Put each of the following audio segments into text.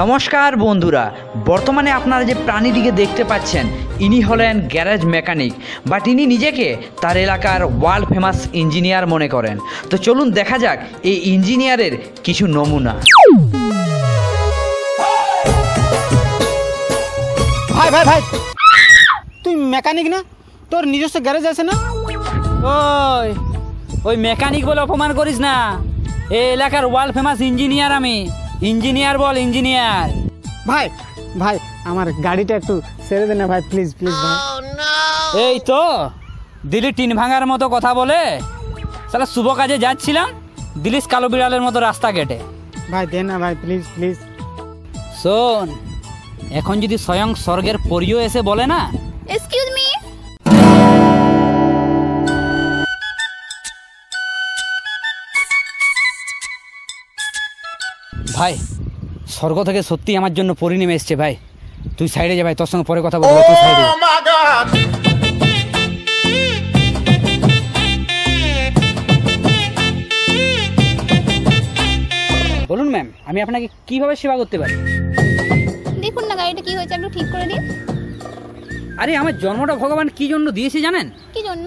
নমস্কার বন্ধুরা, বর্তমানে আপনারা যে প্রাণীটিকে দেখতে পাচ্ছেন, ইনি হলেন গ্যারেজ মেকানিক, বাট ইনি নিজেকে তার এলাকার ওয়ার্ল্ড ফেমাস ইঞ্জিনিয়ার মনে করেন। তো চলুন দেখা যাক এই ইঞ্জিনিয়ারের কিছু নমুনা। ভাই ভাই ভাই, তুই মেকানিক না? তোর নিজস্ব গ্যারেজ আছে না? ওই ওই মেকানিক বলে অপমান করিস না। এই এলাকার ওয়ার্ল্ড ফেমাস ইঞ্জিনিয়ার আমি। ইঞ্জিনিয়ার বল ইঞ্জিনিয়ার। ভাই ভাই আমার গাড়িটা একটু ছেড়ে দে না ভাই প্লিজ প্লিজ ভাই। এই তো দিলি টিন ভাঙার মতো কথা বলে। সালা শুভ কাজে যাচ্ছিলাম দিলিস কালো বিড়ালের মতো রাস্তা কেটে। ভাই দে না ভাই প্লিজ প্লিজ শোন এখন যদি স্বয়ং স্বর্গের পরিও এসে বলে না ভাই স্বর্গ থেকে সত্যি আমার জন্য পরি নেমে এসছে ভাই। তুই সাইডে যা ভাই তোর সঙ্গে পরে কথা বলব তুই সাইডে। বলুন ম্যাম আমি আপনাকে কীভাবে সেবা করতে পারি? দেখুন না গাড়িটা কি হয়েছে একটু ঠিক করে দিন। আরে আমার জন্মটা ভগবান কি জন্য দিয়েছে জানেন? কি জন্য?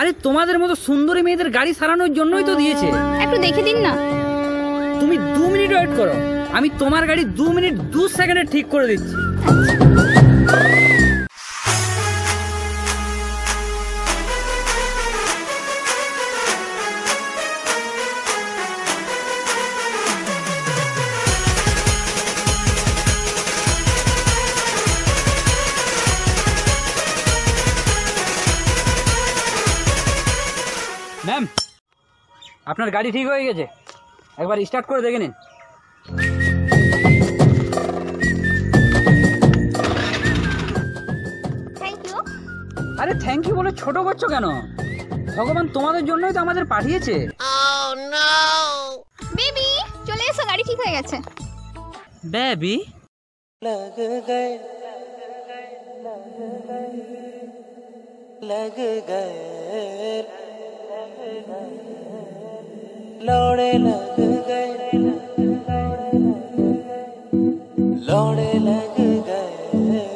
আরে তোমাদের মতো সুন্দরী মেয়েদের গাড়ি সারানোর জন্যই তো দিয়েছে। একটু দেখে দিন না। তুমি দু মিনিট ওয়েট করো। আমি তোমার গাড়ি দু মিনিট, দু সেকেন্ডে ঠিক করে দিচ্ছি। ম্যাম, আপনার গাড়ি ঠিক হয়ে গেছে? একবার স্টার্ট করে দেখে নিন। আরে থ্যাংক ইউ বলে ছোট করছ কেন? ভগবান তোমাদের জন্যই তো আমাদের পাঠিয়েছে। oh, বেবি চলে এসো গাড়ি ঠিক হয়ে গেছে। বেবি লগ लौड़े लग गए। लौड़े लग गए।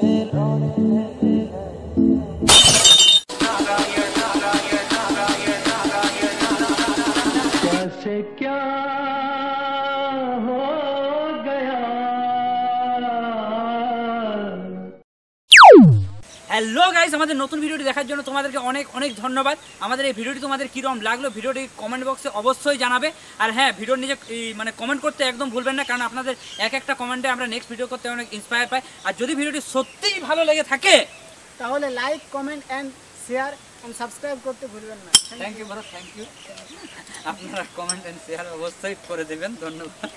হ্যালো গাইস আমাদের নতুন ভিডিওটি দেখার জন্য তোমাদেরকে অনেক অনেক ধন্যবাদ। আমাদের এই ভিডিওটি তোমাদের কীরকম লাগল ভিডিওটি কমেন্ট বক্সে অবশ্যই জানাবে। আর হ্যাঁ ভিডিওর নিজে মানে কমেন্ট করতে একদম ভুলবেন না কারণ আপনাদের এক একটা কমেন্টে আমরা নেক্সট ভিডিও করতে অনেক ইন্সপায়ার পাই। আর যদি ভিডিওটি সত্যিই ভালো লেগে থাকে তাহলে like comment and share and subscribe করতে ভুলবেন না। থ্যাংক ইউ বড় থ্যাংক ইউ আপনারা কমেন্ট অ্যান্ড শেয়ার অবশ্যই করে দেবেন ধন্যবাদ।